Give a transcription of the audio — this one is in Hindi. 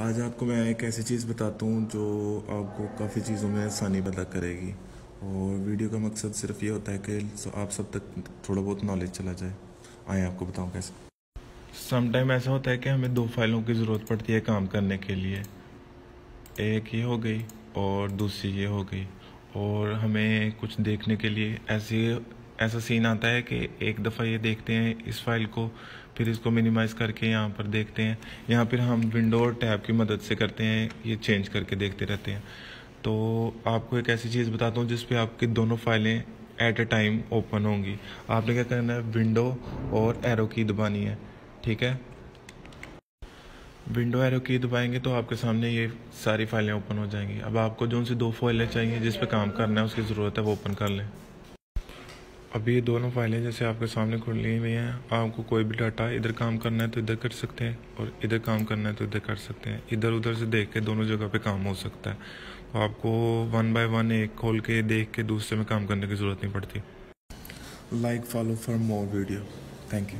आज आपको मैं एक ऐसी चीज़ बताता हूँ जो आपको काफ़ी चीज़ों में आसानी पैदा करेगी। और वीडियो का मकसद सिर्फ़ ये होता है कि आप सब तक थोड़ा बहुत नॉलेज चला जाए। आए आपको बताऊँ कैसे। समटाइम ऐसा होता है कि हमें दो फाइलों की ज़रूरत पड़ती है काम करने के लिए। एक ये हो गई और दूसरी ये हो गई। और हमें कुछ देखने के लिए ऐसी ऐसा सीन आता है कि एक दफ़ा ये देखते हैं इस फ़ाइल को, फिर इसको मिनिमाइज़ करके यहाँ पर देखते हैं। यहाँ फिर हम विंडो और टैब की मदद से करते हैं, ये चेंज करके देखते रहते हैं। तो आपको एक ऐसी चीज़ बताता हूँ जिस पे आपकी दोनों फाइलें एट ए टाइम ओपन होंगी। आपने क्या करना है? विंडो और एरो की दबानी है, ठीक है? विंडो एरो की दबाएँगे तो आपके सामने ये सारी फाइलें ओपन हो जाएँगी। अब आपको जो सी दो फाइलें चाहिए जिस पे काम करना है, उसकी ज़रूरत है वो ओपन कर लें। अभी ये दोनों फाइलें जैसे आपके सामने खुल हुई हैं, आपको कोई भी डाटा इधर काम करना है तो इधर कर सकते हैं और इधर काम करना है तो इधर कर सकते हैं। इधर उधर से देख के दोनों जगह पे काम हो सकता है। तो आपको वन बाय वन एक खोल के देख के दूसरे में काम करने की ज़रूरत नहीं पड़ती। Like follow for more video thank you